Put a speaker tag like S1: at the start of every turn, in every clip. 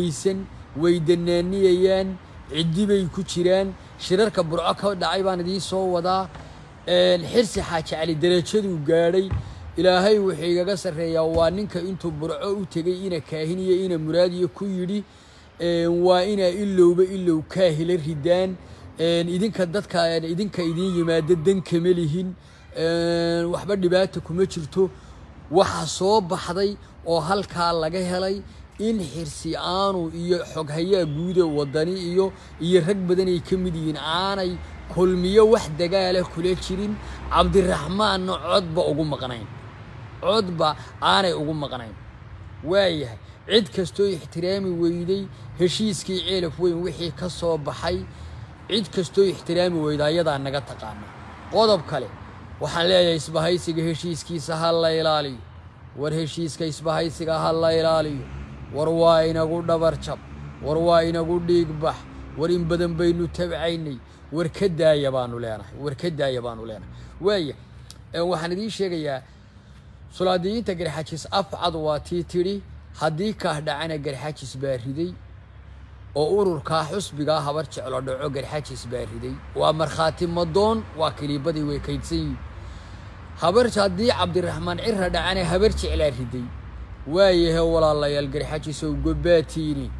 S1: aysan way danaaniyayaan ciddi bay ku jiraan. Shirarka burco ka dhacay baan idiin soo wadaa. Xirsi xaaji cali derajaduu gaadhay. Ilaahay wuxuu igaga sarreeyaa waa ninka intuu burco u tegey ina kaahiniyo ina muraadiyo ku yidhi waa inaa ilowba ilow kaahila ridaan. Idinka dadka idinka idiin yimaado dan kama lihin. Waxba dhibaata kuma jirto. Waxaa soo baxday oo halkaa laga helay in xirsi aanu iyo xoghayaa guude wadani iyo iyo rag badan ay ka mid yihiin. Aanay kulmiyo wax dagaala kula jirin. Cabdiraxmaanna codba ugu maqnayn. Codba aanay ugu maqnayn. Waayahay cid kastoo ixtiraami weyday heshiiskii ceelaf weyn wixii ka soo baxay cid kastoo ixtiraami weyda ayadaa naga taqaana qodob kale waxaan leeyahay isbahaysiga heshiiskiisa ha la ilaaliyo. War heshiiska isbahaysiga ha la ilaaliyo in badan baynu tabcaynay war ka daaya baanu leenahay war ka daaya baanu leenahay waaya waxaan idiin sheegayaa sulaadiyiinta garxajis afcad waa tii tidhi haddii kaah dhacana garxajis baa riday oo ururkaa xusbigaa habar jeclo dhaco garxajis baa riday waa markhaati madoon waa kiliibadii way kaydsan yihin habar haddii cabdiraxmaan cira dhacana habar jeclaa riday waayahe walaalayaal garxajisow gobbaatiini.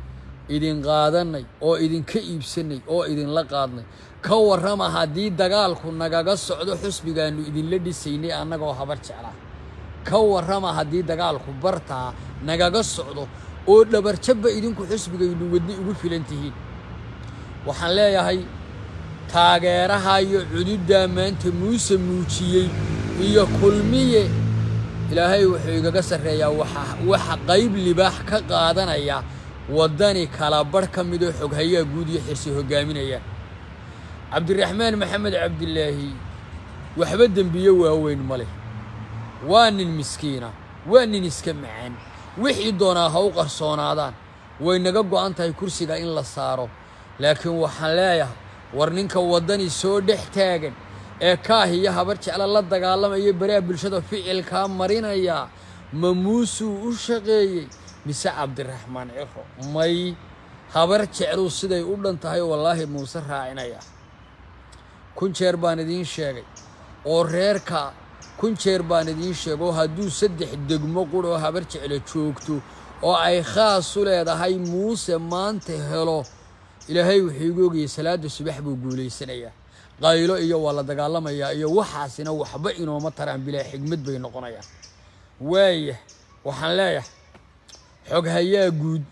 S1: Idin qaadanay oo idinka iibsanay oo idinla qaadnay. Ka warrama haddii dagaalku nagaga socdo xusbigaannu idinla dhisaynay annagoo habar jeclaa ka warrama haddii dagaalku bartaa nagaga socdo oo dhabarjabba idinku xusbigaynu wadni ugu filan tihiin. Waxaan leeyahay taageeraha iyo cududdaa maanta muuse muujiyey iyo kulmiye ilaahay wuxuu igaga sarreeyaa waxa qayb libaax ka qaadanaya waddani kala barh ka midoo xoghayaa guud iyo xirsi hoggaaminayaan cabdiraxmaan maxamed cabdilaahi waxba dembiye waaweyn ma leh. Waa nin miskiina waa nin iska macaan. Wixii doonaa ha u qarsoonaadaan way naga go'an tahay kursiga in la saaro. Laakiin waxaan leeyahay war ninka waddani soo dhex taagan ee kaah iyo habar jecla la dagaalamaya baraha bulshada ficilkaa marinaya. Ma muusuu u shaqeeyey mise cabdiraxmaan ciro may habar jecluu siday u dhan tahay wallaahi muuse raacinaya. Kun jeer baan idiin sheegay oo reerka kun jeer baan idiin sheegoo hadduu saddex degmo qur oo habar jeclo joogto oo ay khaas u leedahay muuse maanta helo. Ilaahay wuxuu igu ogayay salaada subax buu guulaysanayaa qaylo iyo waa la dagaalamayaa iyo waxaasina waxba inooma taraan bilaa xigmad bay noqonayaan. Waaya waxaan leeyahay xoghayaa guud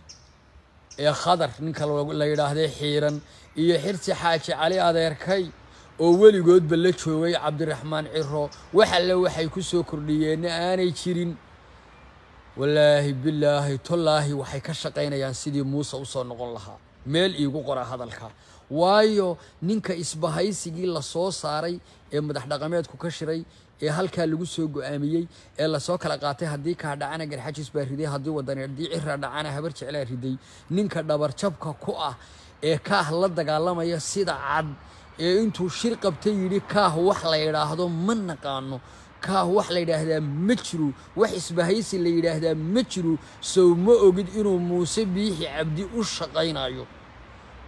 S1: ee khadar ninka la yidhaahdee xiiran iyo xirsi xaaji cali adeerkay oo weligoodba la joogay cabdiraxmaan ciro wax alle waxay ku soo kordhiyeenna aanay jirin. Wallaahi bilaahi tolaahi waxay ka shaqaynayaan sidii muuse u soo noqon lahaa meel iigu qora hadalka. Waayo ninka isbahaysigii la soo saaray ee madax dhaqameedku ka shiray ee halkaa lagu soo go'aamiyey ee la soo kala qaatay haddii kaa dhacana garxajis baa riday haddii wadani haddii cira dhacana habar jeclaa riday. Ninka dhabarjabka ku ah ee kaah la dagaalamaya sida cad ee intuu shir qabta yidhi kaah wax la yidhaahdo ma naqaano kaah wax la yidhaahdaa ma jiro wax isbahaysi la yidhaahdaa ma jiro sow ma ogid inuu muuse biixi cabdi u shaqaynayo.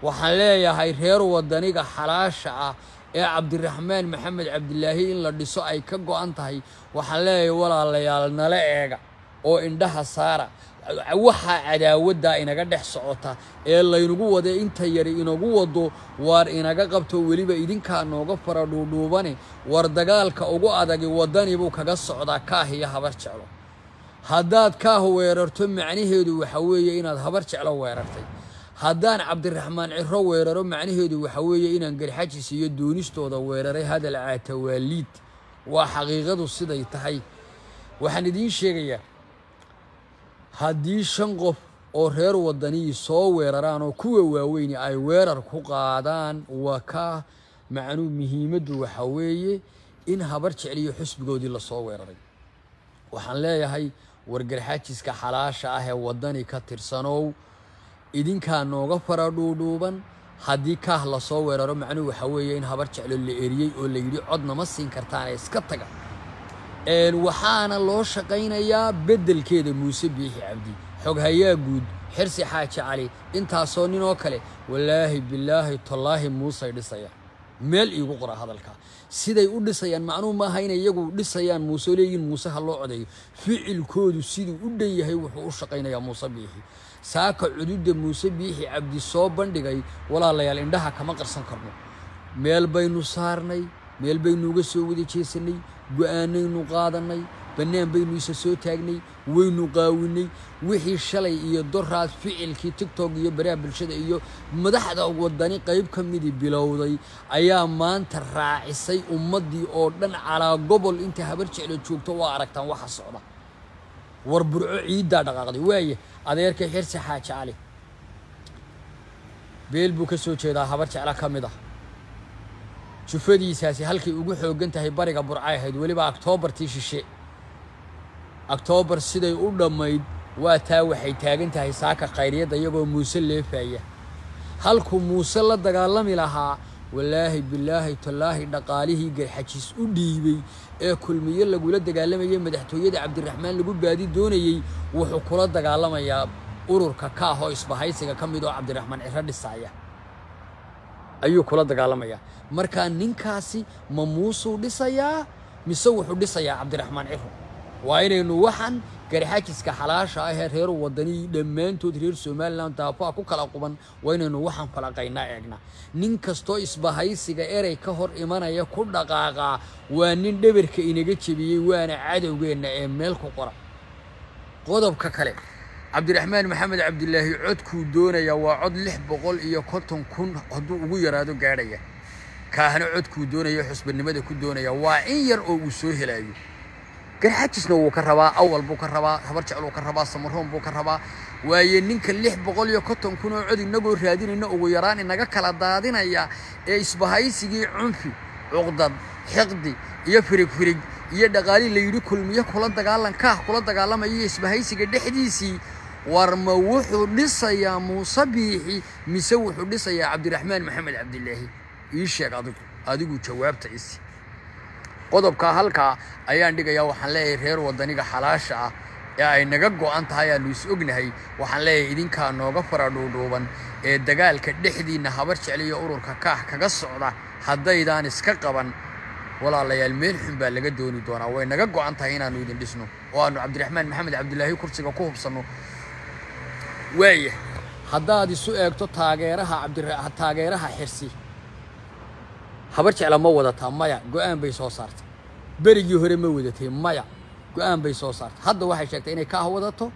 S1: Waxaan leeyahay reer wadaniga xalaasha ah ee cabdiraxmaan maxamed cabdilaahi in la dhiso ay ka go-an tahay. Waxaan leeyahay walaalayaal nala eega oo indhaha saara. Waxaa cadaawaddaa inaga dhex socota ee laynagu wada inta yari inagu wado waar inaga qabto weliba idinkaa nooga fara dhuudhuubane war dagaalka ugu adagi waddani buu kaga socdaa kaah iyo habar jeclo. Haddaad kaah weerarto macnaheedu waxa weeye inaad habar jeclo weerartay. Haddaan cabdiraxmaan ciro weeraro macnaheedu waxa weeye inaan garxajis iyo doonistooda weeraray hadal caatawaaliid waa xaqiiqadu siday tahay. Waxaan idiin sheegayaa haddii shan qof oo reer waddaniyi soo weeraraan oo kuwa waaweyni ay weerar ku qaadaan waa ka macnuu muhiimaddu waxa weeye in habar jecliyo xusbigoodii la soo weeraray. Waxaan leeyahay wargarxajiska xalaasha ah ee waddani ka tirsanow idinkaa nooga fara dhuudhuuban. Haddii kaah la soo weeraro macnuhu waxa weeye in habar jeclo la eriyey oo la yidhi codna ma siin kartaane iska taga waxaana loo shaqaynayaa beddelkeeda muuse biixi cabdi. Xoghayaa guud xirsi xaaji cali intaasoo nin oo kale wallaahi bilaahi tallaahi muusey dhisaya meel iigu qora hadalka. Siday u dhisayaan macnuu maaha inay iyagu dhisayaan muuse oo leeyihiin muuse ha loo codeeyo. Ficilkoodu siduu u dhan yahay wuxuu u shaqaynayaa muuse biixi. Saaka cududda muuse biixi cabdi soo bandhigay walaalayaal indhaha kama qarsan karno. Meel baynu saarnay meel baynu uga soo wada jeesanay go'aanaynu qaadanay bannaan baynu isa soo taagnay waynu qaawinay wixii shalay iyo doraad ficilkii tigtok iyo baraha bulshada iyo madaxda wadani qayb ka midii bilowday ayaa maanta raacisay ummaddii oo dhan calaa gobol inta habar jeclo joogto waa aragtaan waxa socda. War burco ciiddaa dhaqaaqday. Waaye adeerkay xirsi xaaji cali beel buu ka soo jeedaa habar jecla ka mid ah jufadiisaasi halkay ugu xooggan tahay bariga burcay ahayd weliba aktoobartii shishe. Aktoobar siday u dhammayd waa taa waxay taagan tahay saaka khayryadda iyagoo muuse leefaya. Halkuu muuse la dagaalami lahaa wallaahi bilaahi tallaahi dhaqaalihii garxajiis u dhiibay ee kulmiye lagula dagaalamayay madaxtooyada cabdiraxmaan lagu baadi doonayey wuxuu kula dagaalamayaa ururka kaahoo isbahaysiga ka mid oo cabdiraxmaan ciro dhisaaya ayuu kula dagaalamayaa markaa ninkaasi ma muusuu dhisayaa mise wuxuu dhisayaa cabdiraxmaan ciro waa inaynu waxan garxajiska xalaasha ah ee reer wadani dhammaantood reer somalilan daafaha ku kala quban waa inaynu waxan falaqaynaa eegna. Nin kastoo isbahaysiga erey ka hor imanaya ku dhaqaaqaa waa nin dhabarka inaga jebiyey waana cadowgeenna ee meel ku qora. Qodobka kale cabdiraxmaan maxamed cabdilaahi codkuu doonaya waa cod lix boqol iyo konton kun hadduu ugu yaraado gaadhaya kaahna codkuu doonaya xusbanimada ku doonaya waa in yar oo uu soo helayo garxajisna wuu ka rabaa awal buu ka rabaa habar jecluu ka rabaa samaroon buu ka rabaa waaye ninka lix boqol iyo konton kun oo cod inagoo raadinayna ugu yaraan inaga kala daadinaya ee isbahaysigii cunfi cuqdad xiqdi iyo firig firig iyo dhaqaali la yidhi kulmiyo kula dagaalan kaah kula dagaalamaya isbahaysiga dhexdiisii war ma wuxuu dhisayaa muuse biixi mise wuxuu dhisayaa cabdiraxmaan maxamed cabdilaahi ii sheeg adigu adigu jawaabta isi qodobkaa halkaa ayaan dhigayaa waxaan leeyahay reer wadaniga xalaasha ah ee ay naga go'an tahay aanu is ognahay waxaan leeyahay idinkaa nooga fara dhuudhuuban ee dagaalka dhexdiinna habar jecliyo ururka kaah kaga socda haddaydaan iska qaban walaalayaal meel xun baa laga dooni doonaa. Way naga go'an tahay inaannu idin dhisno oo aanu cabdiraxmaan maxamed cabdilaahi kursiga ku hubsanno waaya haddaad isu eegto taageeraha taageeraha xirsi habar jecla ma wadataa maya. Go'aan bay soo saartay. Berigii hore ma wadatay maya. Go'aan bay soo saartay. Hadda waxay sheegtay inay kaah wadato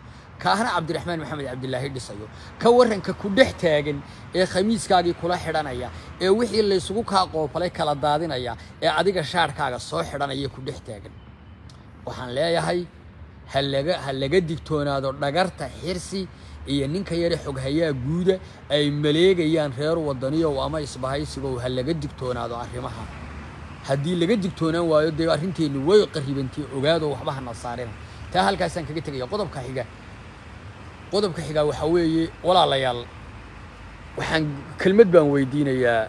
S1: kaahna cabdiraxmaan maxamed cabdilaahi dhisayo. Ka waranka ku dhex taagan ee khamiiskaagii kula xidhanaya ee wixii laysugu kaa qoofalay kala daadinaya ee adiga shaadhkaaga soo xidhanaya ku dhex taagan. Waxaan leeyahay ha laga ha laga digtoonaado dhagarta xirsi iyo ninka yare xoghayaa guuda ay maleegayaan reer wadaniyow ama isbahaysigow ha laga digtoonaado arrimaha. Haddii laga digtoonaan waayo dee arrinteennu way qarribantay ogaado waxba hana saarina taa halkaasaan kaga tegaya qodobka xiga. Qodobka xigaa waxaa weeye walaalayaal. Waxaan kelmad baan weydiinayaa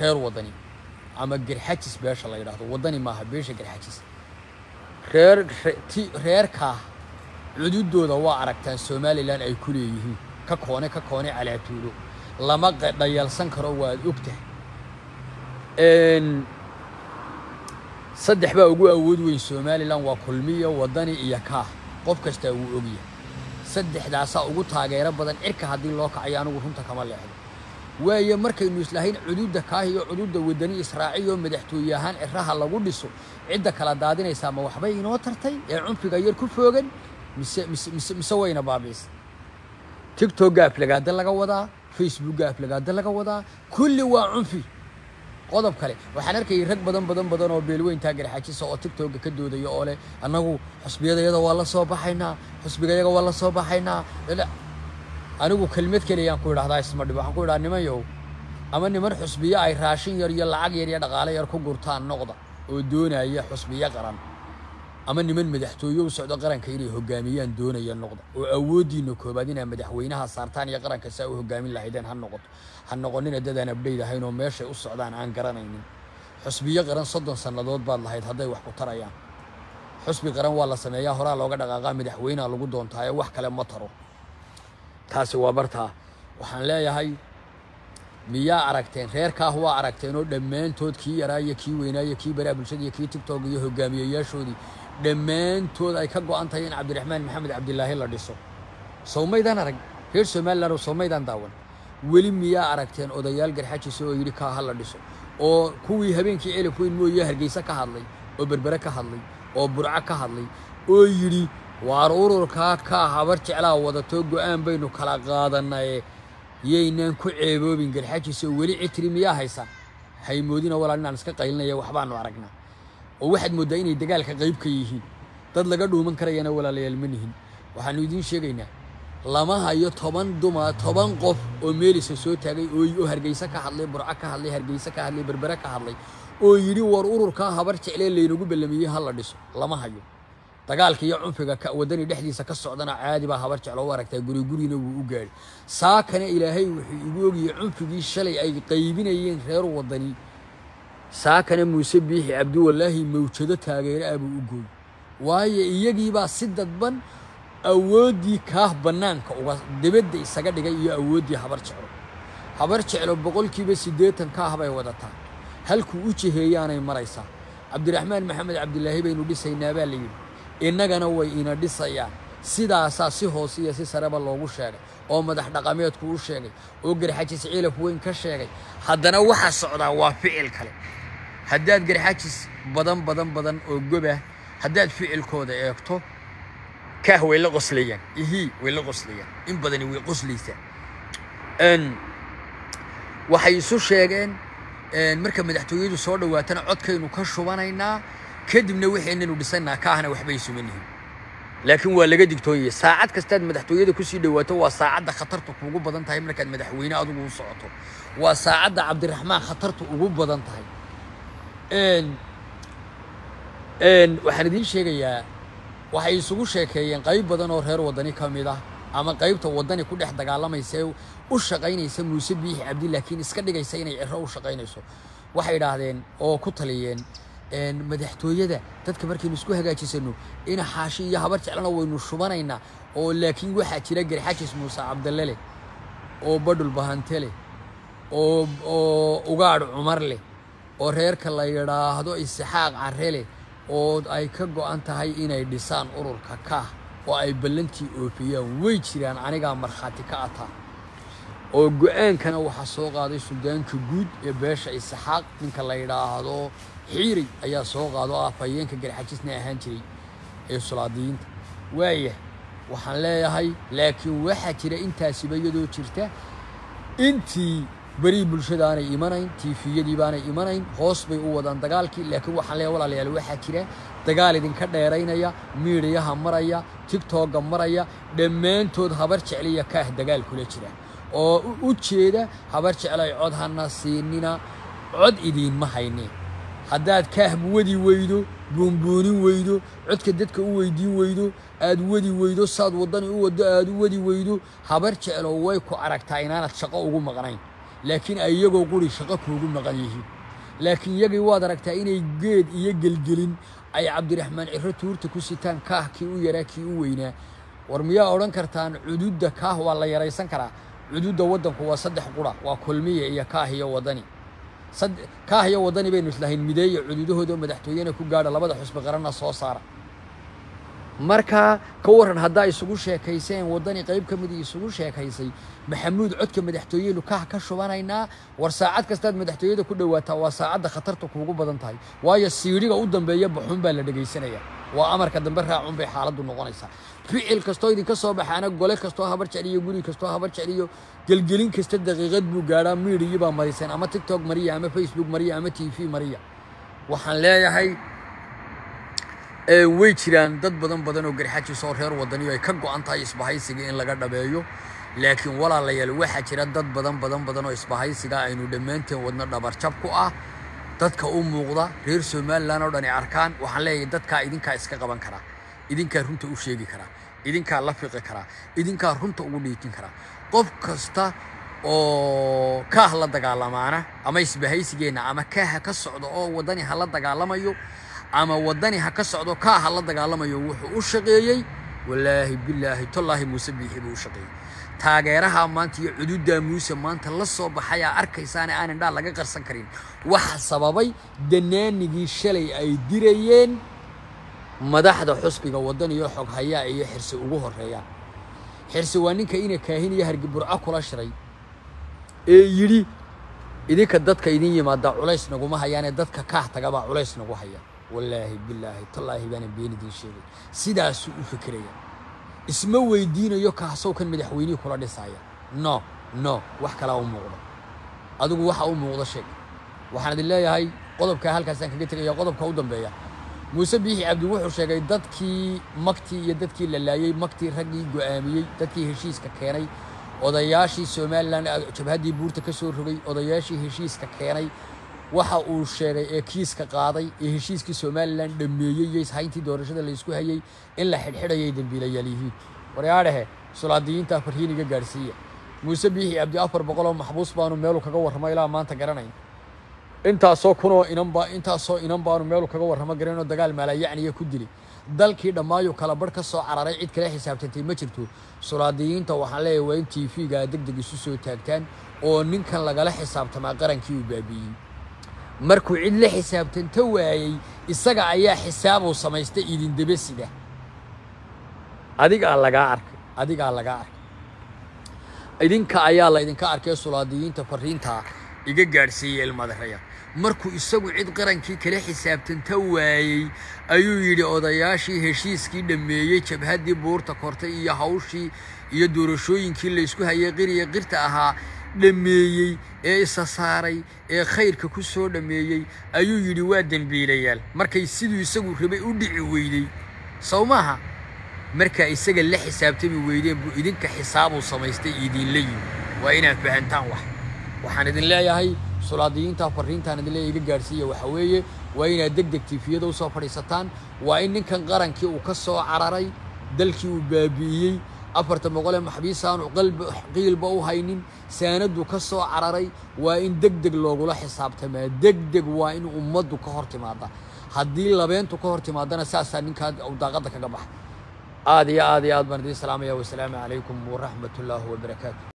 S1: reer wadani ama gerxajis beesha la yidhaahdo. Wadani maaha beesha gerxajis reer cududooda waa aragtaan somalilan ay ku leeyihiin. Ka koone ka koone calaatuulo lama dhayalsan karo waad ogtahay saddex baa ugu awood weyn somalilan waa kulmiya wadani iyo kaah qof kastaa wuu ogyahay saddexdaasaa ugu taageero badan cirka haddii loo kacayo anigu runta kama leexdo waayo markaynu islahayn cududda kaah iyo cududda wadani israaciyo madaxtooye ahaan ciraha lagu dhiso. Cidda kala daadinaysaa ma waxbay inoo tartay? Ee cunfiga yar ku foogan? Mise mise mise mise wayna baabiis? Tigtogga aflagaada laga wadaa? Facebookga aflagaada laga wadaa? Kulli waa cunfi. Qodob kale waxaan arkayay rag badan badan badan oo beelweyntaa garxajisa oo tigtogga ka doodaya oo leh annagu xusbiyadayada waa la soo baxaynaa xusbigayaga waa la soo baxaynaa anigu kelmad keliyaan ku idhahdaa ismadhib waxaan ku idhaha niman yow ama niman xusbiyo ay raashin yar iyo lacag yar iyo dhaqaale yar ku gurtaan noqda oo doonaya xusbiyo qaran. Ama niman madaxtooye u socdo qaranka inay hogaamiyaan doonaya noqda oo awooddiina koobaad inaa madaxweynaha saartaan iyo qaranka saa u hogaamin lahaydeen ha noqoto. Ha noqonina dadaan abdhayd ahayn oo meeshay u socdaan aan garanaynin. Xusbiyo qaran soddon sannadood baad lahayd hadday wax ku tarayaan. Xusbi qaran waa la sameeyaa horaa looga dhaqaaqaa madaxweyneha lagu doontaayo wax kale ma taro taasi waa bartaa. Waxaan leeyahay miyaa aragteen reerkaah waa aragteen oo dhammaantood kii yaraa iyo kii weynaa iyo kii baraa bulshada iyo kii tigtog iyo hogaamiyayaashoodii dhammaantood ay ka go-an tahay in cabdiraxmaan maxamed cabdilaahi la dhiso. Sowmaydaan arag reer somalilan oo sowmaydaan daawan weli miyaa aragteen odayaal garxajisa oo yidhi kaa ha la dhiso oo kuwii habeenkii celif weyn mooye hargeysa ka hadlay oo berbere ka hadlay oo burco ka hadlay oo yidhi waar ururkaa kaa habar jeclaa wadato go'aan baynu kala qaadanaye yaynaan ku ceeboobin garxajisa oo weli citri miyaa haysa. Haymoodina walaal inaan iska qaylinaya waxbaanu aragnaa oo waxaad mooddaa inay dagaalka qayb ka yihiin. Dad laga dhuuman karayana walaalayaal ma nihin. Waxaanu idiin sheegaynaa. Lama hayo toban duma toban qof oo meelisa soo taagay oo hargeysa ka hadlay burco ka hadlay hargeysa ka hadlay berbere ka hadlay oo yidhi war ururkaa habar jeclee laynagu ballamiyey ha la dhiso. Lama hayo dagaalka iyo cunfiga ka waddani dhexdiisa ka socdana caadi baa habar jeclo u aragtaa guri gurina wuu u gaadhi. Saakana ilaahay wuxuu igu ogiyey cunfigii shalay ay qaybinayeen reer waddani. Saakana muuse biixi cabdiwallaahi mawjado taageero ah u gooy waayo iyagiibaa si dadban awooddii kaah bannaanka uga dibadda isaga dhigay iyo awooddii habar jeclo. Habar jeclo boqolkiiba siddeetan kaah bay wadataa. Halkuu u jiheeyaanay maraysaa. Cabdiraxmaan maxamed cabdilaahi baynu dhisaynaa baa la yidhi إنغانا وإنا ديسايا سيدا أساسي هو سياسي سربا لوغو شاغي أو مدح نقاميات كوو شاغي أو قرحاتي سعيلة فوين كشاغي حدنا وحا سعودا وفعل كالي حداد قرحاتي بدن بدن بدن أو قبة حداد فعل كودة إيكتو كاه ويلا غسليا إيهي ويلا غسليا إن بدني وي غسليسا إن وحيسو شاغين إن مركب مدح تويدو صورة واتنا عدكي نكشو بانينا kadibna waxaynanu dhisanaa kaahna waxbay sumanihin laakiin waa laga digtooyaya saacad kastaad madaxtooyada ku sii dhowaato waa saacadda khatartu kuugu badan tahay markaad madaxweyne adigu u socoto. Waa saacadda cabdiraxmaan khatartu ugu badan tahay. Waxaan idiin sheegayaa waxay isugu sheekeeyeen qayb badan oo reer waddani ka mid ah ama qaybta waddani ku dhex dagaalamaysa ee u shaqaynaysa muuse biixi cabdi laakiin iska dhigaysa inay ciro u shaqaynayso. Waxay idhaahdeen oo ku taliyeen madaxtooyada dadka markaynu isku hagaajisano ina xaashi iyo habar jeclana waynu shubanaynaa oo laakiin waxaa jira garxajis muuse cabdalle oo badhul bahante leh oo oo ugaadh cumar leh oo reerka la yidhaahdo isixaaq carre leh oo ay ka go-an tahay inay dhisaan ururka kaah oo ay ballantii oofiyaan way jiraan anigaa markhaati ka ataa oo go'aankana waxaa soo qaaday suldaanka guud ee beesha isixaaq ninka la yidhaahdo xiiri ayaa soo qaado oo afhayeenka garxajisna ahaan jiray ee sulaadiyiinta. Waaya waxaan leeyahay laakiin waxaa jira intaasiba iyadoo jirta intii berii bulshada aanay imanayn tiifiyadii baanay imanayn hoos bay u wadaan dagaalkii. Laakiin waxaan leeyahay walaalayaal waxaa jira dagaal idinka dheeraynaya miidhiyaha maraya tigtogga maraya dhammaantood habar jecliya kaah dagaal kula jira oo u jeeda habar jeclay cod hana siinina cod idiinma hayne. Haddaad kaah wadi weydo buunbuunin weydo codka dadka u weydiin weydo aad wadi weydo saad waddani u waddo aad u wadi weydo habar jeclo way ku aragtaa inaanad shaqo ugu maqnayn. Laakiin ay iyagoo quri shaqo kuugu maqan yihiin. Laakiin iyagii waad aragtaa inay geed iyo gelgelin ay cabdiraxmaan ciro tuurta ku sitaan kaah kii u yaraa kii u weynaa. War miyaa odhan kartaan cududda kaah waa la yaraysan karaa cududda waddanku waa saddex qura waa kulmiya iyo kaah iyo waddani kaah iyo waddani baynu islahayn mideeya cududahooda madaxtooyena ku gaadha labada xusbi qaranna soo saara. Markaa ka waran haddaa isugu sheekayseen waddani qayb ka midii isugu sheekaysay maxamuud codka madaxtooyenu kaah ka shubanaynaa war saacad kastaad madaxtooyada ku dhowaataa waa saacadda khatarta kuugu badan tahay. Waayo siidhiga u dambeeya baxuun baa la dhegaysanaya waa amarka dambe raacun bay xaaladdu noqonaysaa ficil kastoo idinka soo baxaana gole kastoo habar jecliyo guri kastoo habar jecliyo gelgelin kasta daqiiqad buu gaadhaa miidhiyi baa mariseen ama tiktok mariya ama facebook mariya ama t v mariya. Waxaan leeyahay way jiraan dad badan badan oo garxajis oo reer waddaniyo ay ka go-an tahay isbahaysiga in laga dhabeeyo. Laakiin walaalayaal waxaa jira dad badan badan badan oo isbahaysiga aynu dhammaanteen wadno dhabarjab ku ah. Dadka u muuqda reer somalilan oo dhan ay arkaan waxaan leeyahay dadkaa idinkaa iska qaban karaa idinkaa runta u sheegi karaa idinkaa la fiqi karaa idinkaa runta ugu dhiijin karaa. Qof kasta oo kaah la dagaalamaana ama isbahaysigeenna ama kaaha ka socda oo waddani ha la dagaalamayo ama waddani ha ka socdo kaaha la dagaalamayo wuxuu u shaqeeyey wallaahi bilaahi tallaahi muuse biixi buu u shaqeeyey. Taageeraha maanta iyo cududaa muuse maanta la soo baxay aa arkaysaane aan indhaa laga qarsan karin. Waxa sababay danaanigii shalay ay dirayeen madaxda xusbiga waddan iyo xog hayaa iyo xirsi ugu horeeyaan xirsi waa ninka ina kaahin iyo hargi burco kula shiray. Ee yidhi idinka dadka idin yimaada culays naguma hayaane dadka kaah tagabaa culays nagu haya. Wallaahi bilaahi tallaahi baana been idiin sheegay. Sidaasuu u fikiraya isma weydiinayo kaasow kan madaxweynihii kula dhisaya. No no wax kalaa u muuqda adigu waxa u muuqda sheeg. Waxaan idin leeyahay qodobkaa halkaasaan kaga tegaya qodobka u dambeeya muuse biixi cabdi wuxuu sheegay dadkii magtii iyo dadkii la laayey magtii raggii go'aamiyey dadkii heshiiska keenay odayaashii somalilan jabhaddii buurta ka soo rogay odayaashii heshiiska keenay. Waxa uu sheegay ee kiiska qaaday ee heshiiskii somalilan dhammeeyey iyo ishayntii doorashada la isku hayey in la xidhxidhayay dembiilayaal yihiin waryaadhehe sulaadiyiinta farhiiniga gaadhsiiya. Muuse biixi cabdi afar boqoloo maxbuus baanu meelu kaga warramo ilaa maanta garanayn intaasoo kunoo inanba intaasoo inan baanu meelu kaga warramo garanoo dagaal maalayacniya ku dilay dalkii dhammaayu kala barh ka soo cararay cid kala xisaabtantay ma jirto. Sulaadiyiinta waxaan leeyahay waa in t v-ga deg deg isu soo taagtaan oo ninkan lagala xisaabtamaa qarankii uu baabi'iyey markuu cid la xisaabtanta waayey isaga ayaa xisaabuu samaystay idindaba sida. Adigaa lagaa arkay adigaa lagaa arkay. Idinka ayaa la idinka arkay sulaadiyiinta fariintaa iga gaadhsiiyey ilmadaraya markuu isagu cid qarankii kala xisaabtanta waayey ayuu yidhi odayaashii heshiiskii dhammeeyey jabhaddii buurta kortay iyo hawshii iyo doorashooyinkii laysku hayay qiriya qirta ahaa dhammeeyey ee isa saaray ee khayrka ku soo dhammeeyey ayuu yidhi waa dembiilayaal markay siduu isagu rabay u dhici weydey. Sow maaha? Markaa isaga la xisaabtami weydeen buu idinka xisaabuu samaystay idinla yimi waa inaad fahantaan wax. Waxaan idin leeyahay sulaadiyiinta fariintaan idin leeyahay iga gaadhsiiya waxa weeye. Waa inaad deg deg tiifiyada u fadhiisataan. Waa in ninkan qarankii uu ka soo cararay dalkii uu baabi'iyey. Afartan boqolee maxbiisaanu qiilba u haynin saanadu ka soo cararay. Waa in deg deg loogula xisaabtamaa deg deg waa in ummaddu ka hor timaada haddii labeentu ka hor timaadana saasaa ninkaa daaqadda kaga baxa. Aad iyo aad iyo aad baan idiin salaamaya wasalaamu calaykum waraxmat ullaahi wabarakaatu